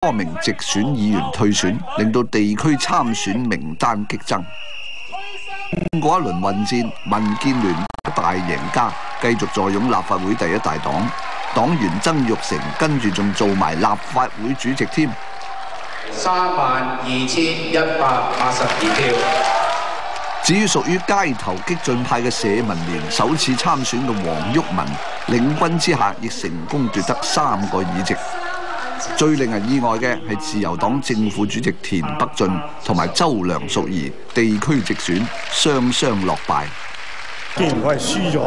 多名直選議員退選，令到地區參選名單激增。經過一輪混戰，民建聯大贏家，繼續坐擁立法會第一大黨。黨員曾玉成跟住仲做埋立法會主席添。三萬二千一百八十二票。至於屬於街頭激進派嘅社民連首次參選嘅黃毓民，領軍之下亦成功奪得三個議席。最令人意外嘅係自由黨政府主席田北俊同埋周梁淑怡地區直選雙雙落敗。既然我係輸咗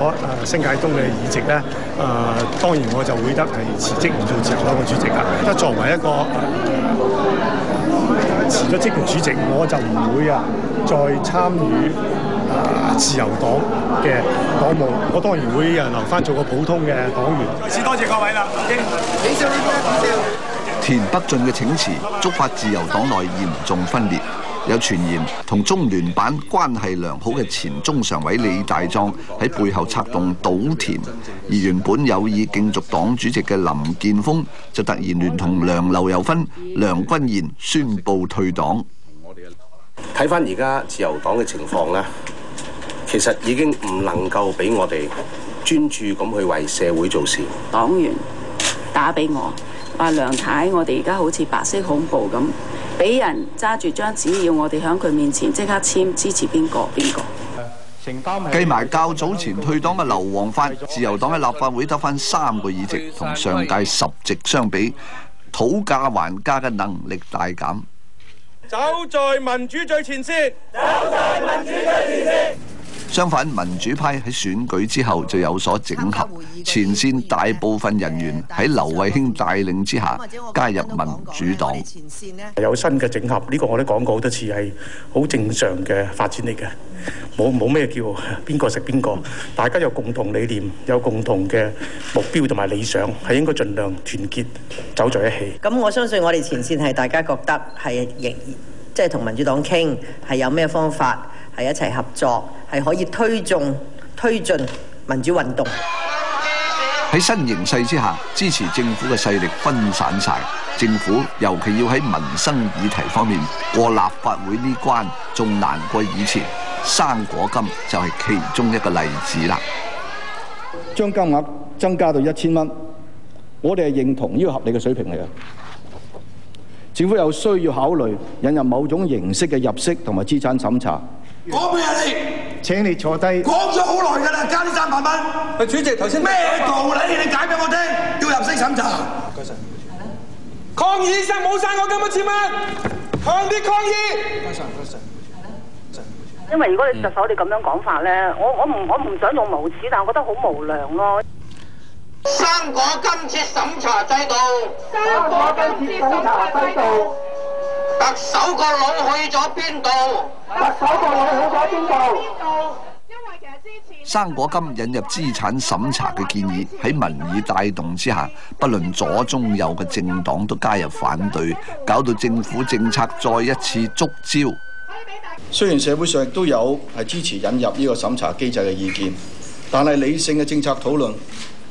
誒新界東嘅議席咧，誒、呃、當然我就會得係辭職唔做自由黨嘅主席啦。得作為一個辭咗職嘅主席，我就唔會啊再參與自由黨嘅黨務。我當然會誒留翻做個普通嘅黨員。再次多謝各位啦。田北俊嘅請辭觸發自由黨內嚴重分裂。有傳言同中聯辦關係良好嘅前中常委李大壯喺背後策動倒田，而原本有意競逐黨主席嘅林建峰就突然聯同梁劉又芬、梁君彦宣布退黨。睇翻而家自由黨嘅情況咧，其實已經唔能夠俾我哋專注咁去為社會做事。黨員打俾我，話梁太，我哋而家好似白色恐怖咁。俾人揸住張紙，要我哋喺佢面前即刻簽支持邊個邊個。計埋較早前退黨嘅劉皇發，自由黨喺立法會得翻三個議席，同上屆十席相比，討價還價嘅能力大減。走在民主最前線，走在民主最前線。相反，民主派喺選舉之後就有所整合，前線大部分人員喺劉慧卿帶領之下加入民主黨。有新嘅整合，呢個我都講過好多次，係好正常嘅發展嚟嘅，冇冇咩叫邊個食邊個，大家有共同理念，有共同嘅目標同埋理想，係應該盡量團結走在一起。咁我相信我哋前線係大家覺得係亦即係同民主黨傾係有咩方法係一齊合作。係可以推進推進民主運動。喺新形勢之下，支持政府嘅勢力分散晒，政府尤其要喺民生議題方面過立法會呢關，仲難過以前。生果金就係其中一個例子啦。將金額增加到一千蚊，我哋係認同呢個合理嘅水平嚟嘅。政府有需要考慮引入某種形式嘅入息同埋資產審查。講咩啊你？請你坐低。講咗好耐㗎啦，加呢三百蚊。喂，主席頭先咩道理？你解俾我聽，要入息審查。唔該曬。抗議聲冇曬我咁嘅錢蚊，強烈抗議。唔該曬，唔該曬。因為如果你特首你咁樣講法咧，我我唔我唔想用無恥，但係我覺得好無良咯。生果金設審查制度。生果金設審查制度。特首個腦去咗邊度？特首個腦去咗邊度？因為其實之前生果金引入資產審查嘅建議喺民意帶動之下，不論左中右嘅政黨都加入反對，搞到政府政策再一次觸礁。雖然社會上亦都有係支持引入呢個審查機制嘅意見，但係理性嘅政策討論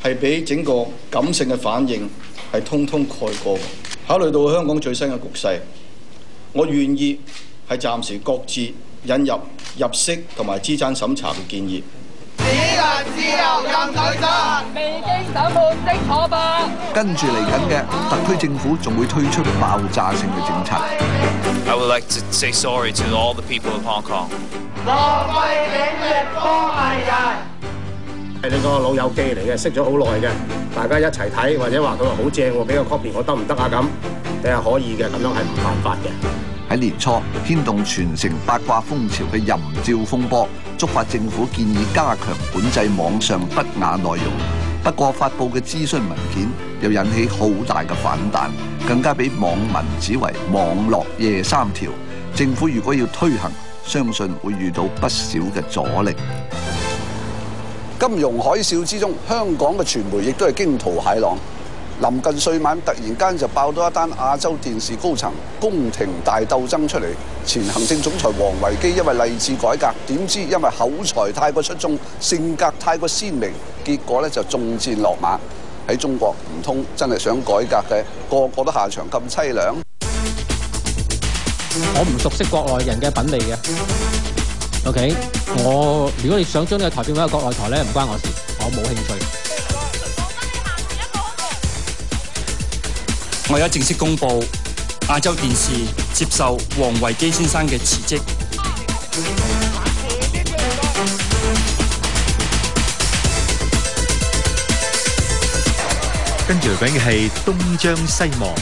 係比整個感性嘅反應係通通蓋過。考慮到香港最新嘅局勢。我願意係暫時擱置引入入息同埋資產審查嘅建議。只能自由任佢爭，未經審判的可罷。跟住嚟緊嘅特區政府仲會推出爆炸性嘅政策。I would like to say sorry to all the people of Hong Kong。浪費警力幫藝人。係你個老友記嚟嘅，識咗好耐嘅，大家一齊睇，或者話佢話好正喎，俾個 copy 我得唔得啊？咁你係可以嘅，咁樣係唔犯法嘅。喺年初牽動全城八卦風潮嘅淫照風波，觸發政府建議加強管制網上不雅內容。不過發布嘅諮詢文件又引起好大嘅反彈，更加俾網民指為網絡夜三條。政府如果要推行，相信會遇到不少嘅阻力。金融海嘯之中，香港嘅傳媒亦都係驚濤駭浪。臨近歲晚，突然間就爆到一單亞洲電視高層宮廷大鬥爭出嚟。前行政總裁王維基因為勵志改革，點知因為口才太過出眾，性格太過鮮明，結果咧就中箭落馬。喺中國唔通真係想改革嘅，個個都下場咁凄涼。我唔熟悉國內人嘅品味嘅。OK，我如果你想將呢個台變為一個國內台咧，唔關我事，我冇興趣。我而家正式公布亚洲电视接受王维基先生嘅辞职。跟住嚟紧嘅系东张西望。